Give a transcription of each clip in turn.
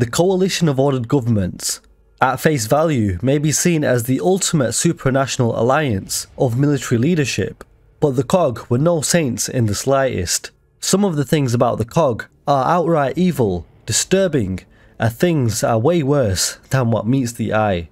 The coalition of ordered governments, at face value, may be seen as the ultimate supranational alliance of military leadership, but the COG were no saints in the slightest. Some of the things about the COG are outright evil, disturbing, and things are way worse than what meets the eye.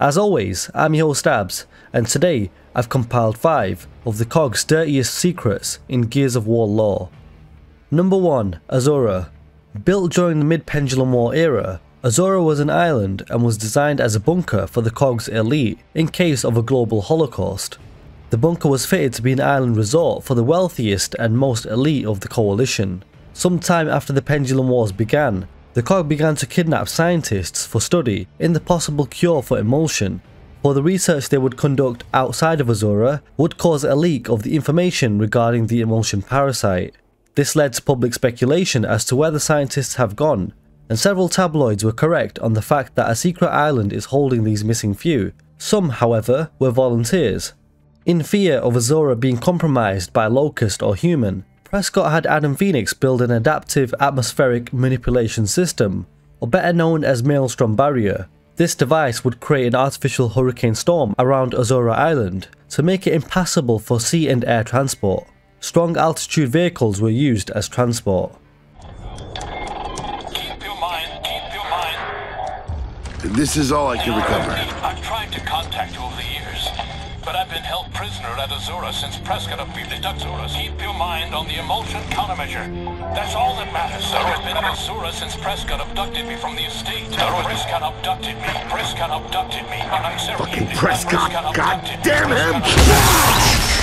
As always, I'm your host Abz, and today I've compiled 5 of the COG's dirtiest secrets in Gears of War lore. Number 1 Azura. Built during the mid Pendulum War era, Azura was an island and was designed as a bunker for the COG's elite in case of a global holocaust. The bunker was fitted to be an island resort for the wealthiest and most elite of the coalition. Sometime after the Pendulum Wars began, the COG began to kidnap scientists for study in the possible cure for Imulsion, for the research they would conduct outside of Azura would cause a leak of the information regarding the Imulsion parasite. This led to public speculation as to where the scientists have gone, and several tabloids were correct on the fact that a secret island is holding these missing few. Some, however, were volunteers. In fear of Azura being compromised by Locust or human, Prescott had Adam Fenix build an adaptive atmospheric manipulation system, or better known as Maelstrom Barrier. This device would create an artificial hurricane storm around Azura Island to make it impassable for sea and air transport. Strong altitude vehicles were used as transport. Keep your mind, keep your mind. This is all I can recover. I've tried to contact you over the years, but I've been held prisoner at Azura since Prescott abducted Azura. Keep your mind on the Imulsion countermeasure. That's all that matters. I've been at Azura since Prescott abducted me from the estate. Prescott abducted me. Prescott abducted me. And I'm Fucking Sergei. Prescott, abducted god damn him!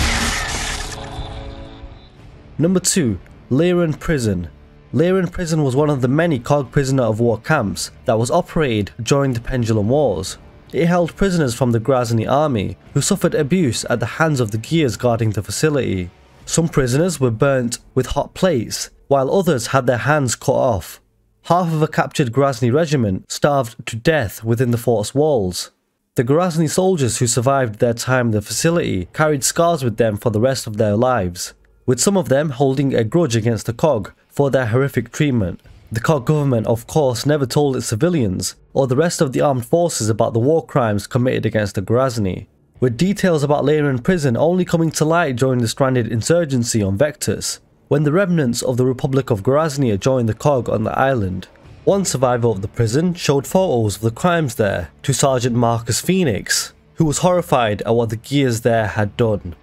Number 2. Learan Prison. Learan Prison was one of the many COG prisoner of war camps that was operated during the Pendulum Wars. It held prisoners from the Gorasni army who suffered abuse at the hands of the gears guarding the facility. Some prisoners were burnt with hot plates, while others had their hands cut off. Half of a captured Gorasni regiment starved to death within the fort's walls. The Gorasni soldiers who survived their time in the facility carried scars with them for the rest of their lives, with some of them holding a grudge against the COG for their horrific treatment. The COG government of course never told its civilians or the rest of the armed forces about the war crimes committed against the Gorasni, with details about Learan prison only coming to light during the stranded insurgency on Vectes, when the remnants of the Republic of Graznia joined the COG on the island. One survivor of the prison showed photos of the crimes there to Sergeant Marcus Fenix, who was horrified at what the gears there had done.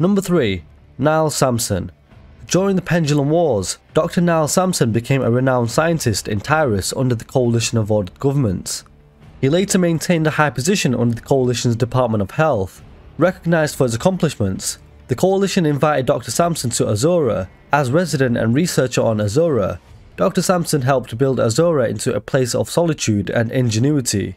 Number 3. Niles Samson. During the Pendulum Wars, Dr. Niles Samson became a renowned scientist in Tyrus under the Coalition of Ordered Governments. He later maintained a high position under the Coalition's Department of Health. Recognized for his accomplishments, the Coalition invited Dr. Samson to Azura. As resident and researcher on Azura, Dr. Samson helped build Azura into a place of solitude and ingenuity.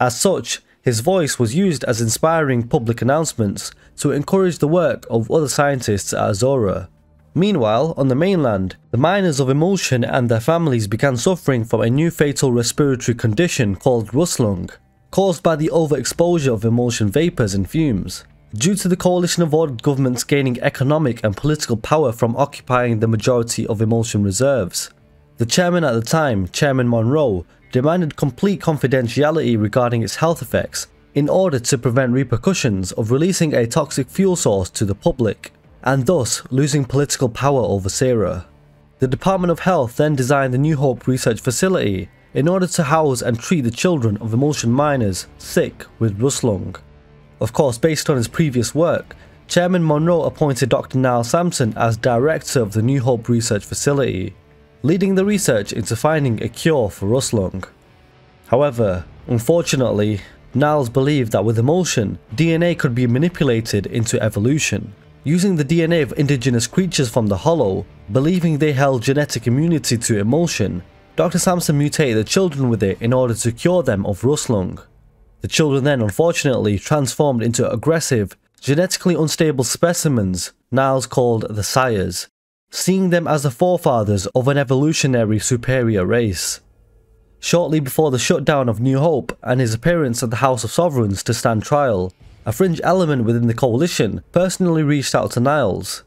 As such, his voice was used as inspiring public announcements to encourage the work of other scientists at Azura. Meanwhile, on the mainland, the miners of Imulsion and their families began suffering from a new fatal respiratory condition called Rustlung, caused by the overexposure of Imulsion vapors and fumes. Due to the coalition of ordered governments gaining economic and political power from occupying the majority of Imulsion reserves, the chairman at the time, Chairman Monroe, demanded complete confidentiality regarding its health effects in order to prevent repercussions of releasing a toxic fuel source to the public, and thus losing political power over Sera. The Department of Health then designed the New Hope Research Facility in order to house and treat the children of Imulsion miners sick with Rustlung. Of course, based on his previous work, Chairman Monroe appointed Dr. Niles Samson as director of the New Hope Research Facility, leading the research into finding a cure for Rustlung. However, unfortunately, Niles believed that with Imulsion, DNA could be manipulated into evolution. Using the DNA of indigenous creatures from the Hollow, believing they held genetic immunity to Imulsion, Dr. Samson mutated the children with it in order to cure them of Rustlung. The children then unfortunately transformed into aggressive, genetically unstable specimens Niles called the Sires, seeing them as the forefathers of an evolutionary superior race. Shortly before the shutdown of New Hope and his appearance at the House of Sovereigns to stand trial, a fringe element within the coalition personally reached out to Niles.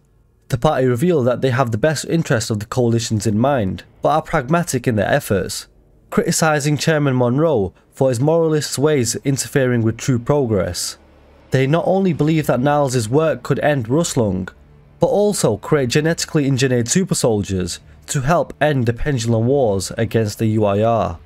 The party revealed that they have the best interests of the coalitions in mind, but are pragmatic in their efforts. criticising Chairman Monroe for his moralist ways interfering with true progress. They not only believe that Niles' work could end Rustlung, but also create genetically engineered super soldiers to help end the Pendulum Wars against the UIR.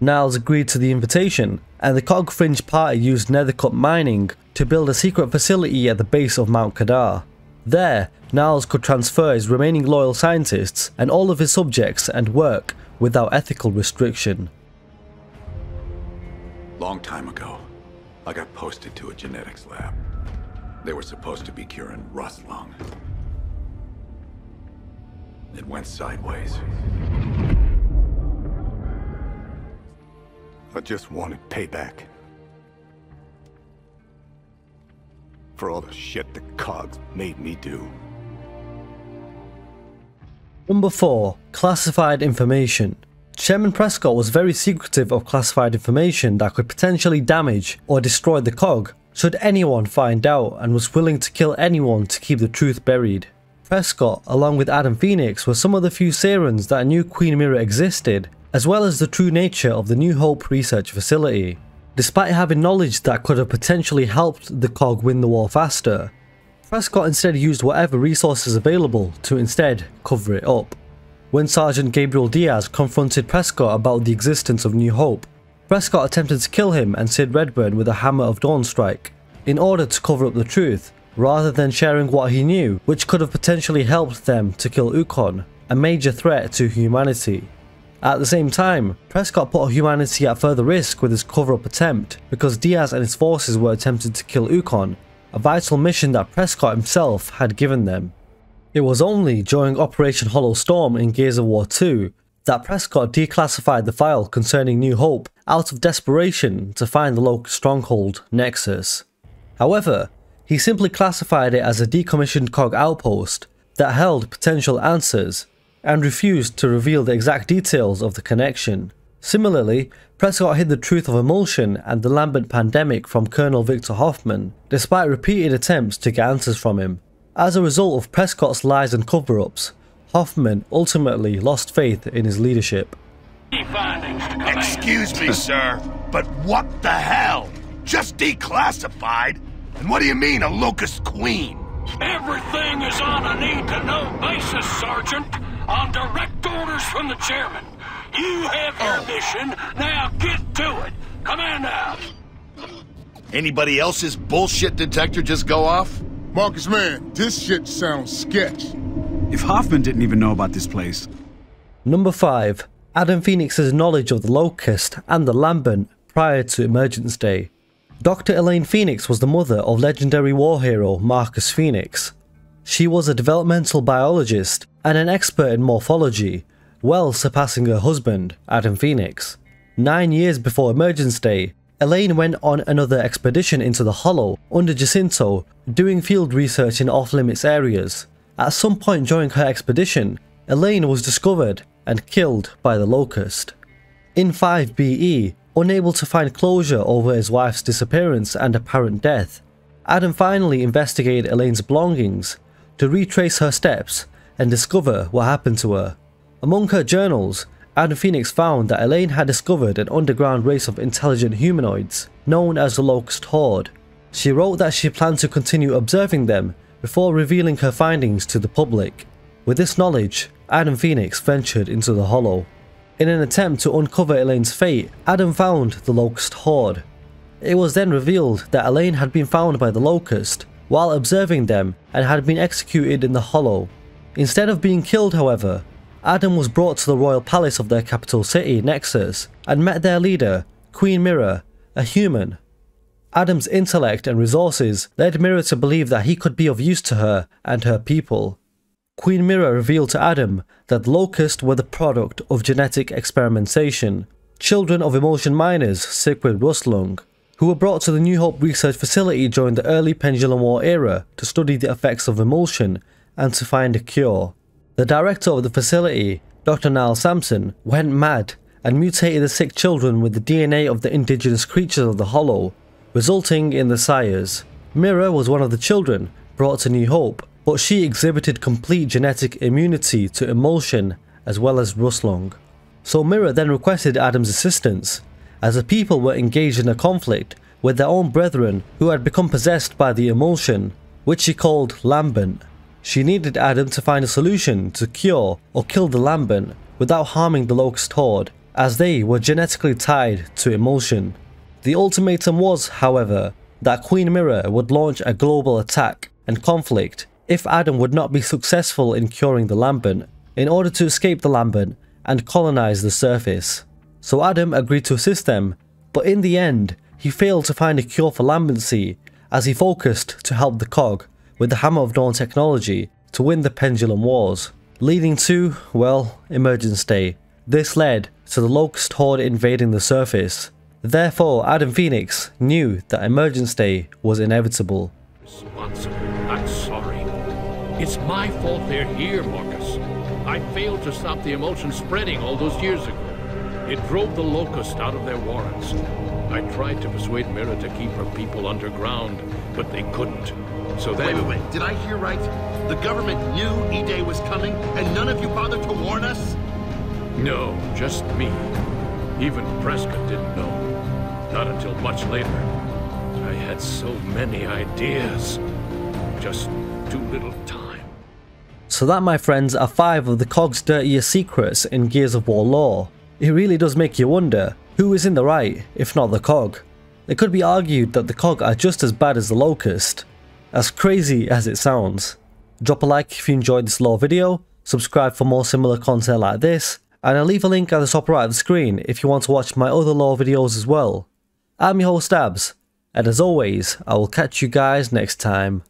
Niles agreed to the invitation, and the Cog Fringe Party used Nethercut mining to build a secret facility at the base of Mount Kadar. There, Niles could transfer his remaining loyal scientists and all of his subjects and work without ethical restriction. Long time ago, I got posted to a genetics lab. They were supposed to be curing rust lung. It went sideways. I just wanted payback. For all the shit the cogs made me do. Number 4. Classified Information Chairman Prescott was very secretive of classified information that could potentially damage or destroy the cog should anyone find out and was willing to kill anyone to keep the truth buried. Prescott, along with Adam Fenix, were some of the few Serans that knew Queen Myrrah existed, as well as the true nature of the New Hope research facility. Despite having knowledge that could have potentially helped the cog win the war faster, Prescott instead used whatever resources available to instead cover it up. When Sergeant Gabriel Diaz confronted Prescott about the existence of New Hope, Prescott attempted to kill him and Sid Redburn with a Hammer of Dawn strike, in order to cover up the truth, rather than sharing what he knew, which could have potentially helped them to kill Ukkon, a major threat to humanity. At the same time, Prescott put humanity at further risk with his cover-up attempt, because Diaz and his forces were attempting to kill Ukkon, a vital mission that Prescott himself had given them. It was only during Operation Hollow Storm in Gears of War 2 that Prescott declassified the file concerning New Hope out of desperation to find the local stronghold, Nexus. However, he simply classified it as a decommissioned cog outpost that held potential answers and refused to reveal the exact details of the connection. Similarly, Prescott hid the truth of Imulsion and the Lambent pandemic from Colonel Victor Hoffman, despite repeated attempts to get answers from him. As a result of Prescott's lies and cover-ups, Hoffman ultimately lost faith in his leadership. Excuse me, sir, but what the hell? Just declassified? And what do you mean, a locust queen? Everything is on a need-to-know basis, Sergeant. On direct orders from the chairman. You have your oh. mission. Now get to it. Come Command out. Anybody else's bullshit detector just go off? Marcus, man, this shit sounds sketch. If Hoffman didn't even know about this place. Number 5. Adam Fenix's knowledge of the Locust and the Lambent prior to Emergence Day. Dr. Elaine Fenix was the mother of legendary war hero Marcus Fenix. She was a developmental biologist and an expert in morphology, well surpassing her husband, Adam Fenix. Nine years before Emergence Day, Elaine went on another expedition into the Hollow under Jacinto, doing field research in off-limits areas. At some point during her expedition, Elaine was discovered and killed by the Locust. In 5BE, unable to find closure over his wife's disappearance and apparent death, Adam finally investigated Elaine's belongings to retrace her steps and discover what happened to her. Among her journals, Adam Fenix found that Elaine had discovered an underground race of intelligent humanoids known as the Locust Horde. She wrote that she planned to continue observing them before revealing her findings to the public. With this knowledge, Adam Fenix ventured into the Hollow. In an attempt to uncover Elaine's fate, Adam found the Locust Horde. It was then revealed that Elaine had been found by the Locust while observing them and had been executed in the Hollow. Instead of being killed, however, Adam was brought to the royal palace of their capital city, Nexus, and met their leader, Queen Myrrah, a human. Adam's intellect and resources led Myrrah to believe that he could be of use to her and her people. Queen Myrrah revealed to Adam that Locust were the product of genetic experimentation, children of Imulsion miners sick with rustlung, who were brought to the New Hope research facility during the early Pendulum War era to study the effects of Imulsion and to find a cure. The director of the facility, Dr. Niles Samson, went mad and mutated the sick children with the DNA of the indigenous creatures of the Hollow, resulting in the sires. Myrrah was one of the children brought to New Hope, but she exhibited complete genetic immunity to Imulsion as well as rustlung. So Myrrah then requested Adam's assistance, as the people were engaged in a conflict with their own brethren who had become possessed by the Imulsion, which she called Lambent. She needed Adam to find a solution to cure or kill the Lambent without harming the Locust Horde, as they were genetically tied to Imulsion. The ultimatum was, however, that Queen Myrrah would launch a global attack and conflict if Adam would not be successful in curing the Lambent, in order to escape the Lambent and colonize the surface. So Adam agreed to assist them, but in the end, he failed to find a cure for lambency as he focused to help the cog with the Hammer of Dawn technology to win the Pendulum Wars, leading to, well, Emergence Day. This led to the Locust Horde invading the surface. Therefore, Adam Fenix knew that Emergence Day was inevitable. Responsible. It's my fault they're here, Marcus. I failed to stop the Imulsion spreading all those years ago. It drove the Locust out of their warrens. I tried to persuade Myrrah to keep her people underground, but they couldn't. So then... Wait, wait, wait. Did I hear right? The government knew E-Day was coming, and none of you bothered to warn us? No, just me. Even Prescott didn't know. Not until much later. I had so many ideas. Just too little time. So that, my friends, are 5 of the COG's dirtiest secrets in Gears of War lore. It really does make you wonder, who is in the right, if not the COG? It could be argued that the COG are just as bad as the Locust, as crazy as it sounds. Drop a like if you enjoyed this lore video, subscribe for more similar content like this, and I'll leave a link at the top right of the screen if you want to watch my other lore videos as well. I'm your host Abz, and as always, I will catch you guys next time.